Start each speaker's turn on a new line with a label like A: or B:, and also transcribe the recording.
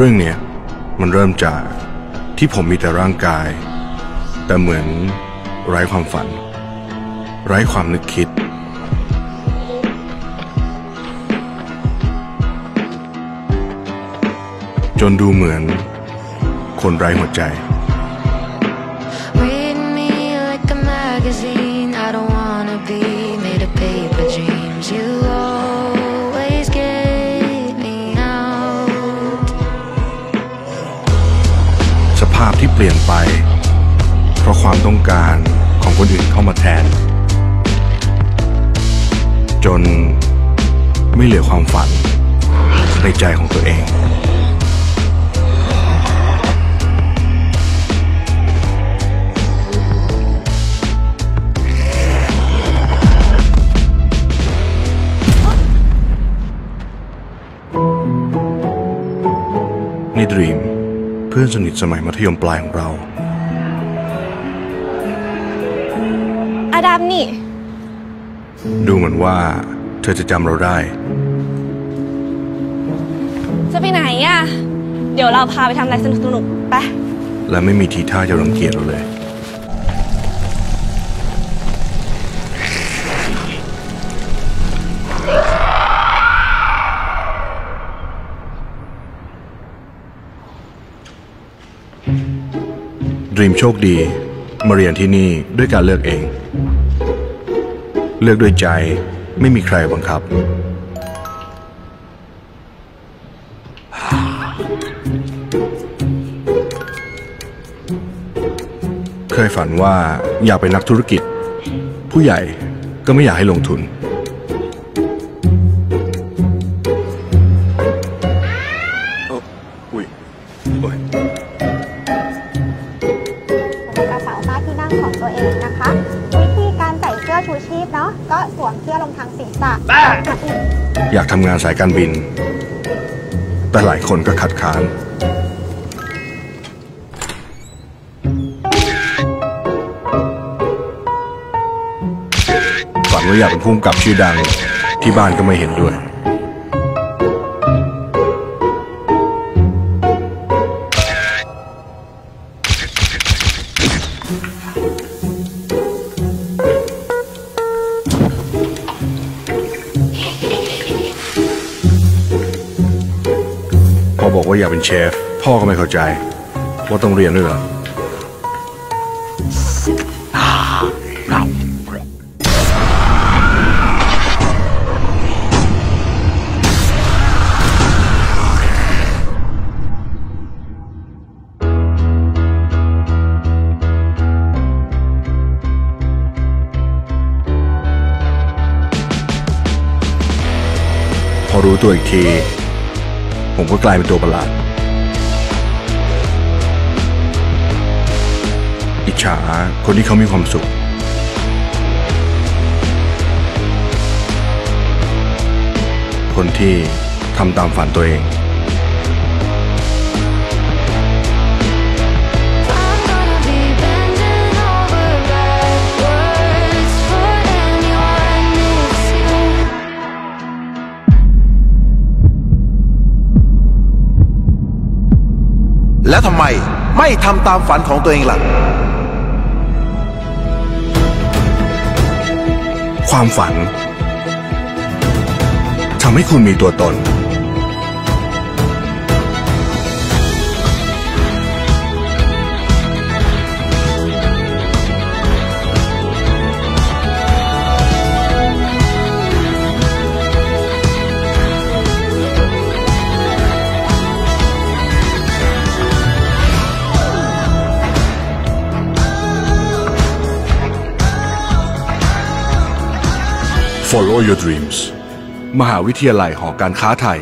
A: เรื่องเนี้ยมันเริ่มจากที่ผมมีแต่ร่างกาย แต่เหมือนไร้ความฝัน ไร้ความนึกคิด จนดูเหมือนคนไร้หัวใจ ปลี่ยนไป เพราะความต้องการของคนอื่นเข้ามาแทน จนไม่เหลือความฝันในใจของตัวเองในดรีม พื่อนสนิทสมัยมัธยมปลายของเรา
B: อดัมนี่
A: ดูเหมือนว่า เธอจะจำเราได้
B: จะไปไหนอะเดี๋ยวเราพาไปทำอะไรสนุกๆไป
A: และไม่มีทีท่าจะรังเกียจเราเลย ดรีมโชคดี มาเรียนที่นี่ด้วยการเลือกเอง เลือกด้วยใจไม่มีใครบังคับ เคยฝันว่าอยากเป็นนักธุรกิจ ผู้ใหญ่ก็ไม่อยากให้ลงทุนา
C: งของตัวเองนะคะ วิธีการใส่เสื้อชูชีพเนาะก็สวมเสื้อลงทางศีรษะ
A: อยากทำงานสายการบิน แต่หลายคนก็คัดค้านฝันว่าอยากเป็นผู้กำกับชื่อดังที่บ้านก็ไม่เห็นด้วย บอกว่าอยากเป็นเชฟ พ่อก็ไม่เข้าใจ ว่าต้องเรียนด้วยเหรอพอรู้ตัวอีกที ผมก็กลายเป็นตัวประหลาด อิจฉาคนที่เขามีความสุข คนที่ทำตามฝันตัวเอง
D: แล้วทำไมไม่ทำตามฝันของตัวเองล่ะ
A: ความฝันทำให้คุณมีตัวตน Follow your dreams มหาวิทยาลัยหอการค้าไทย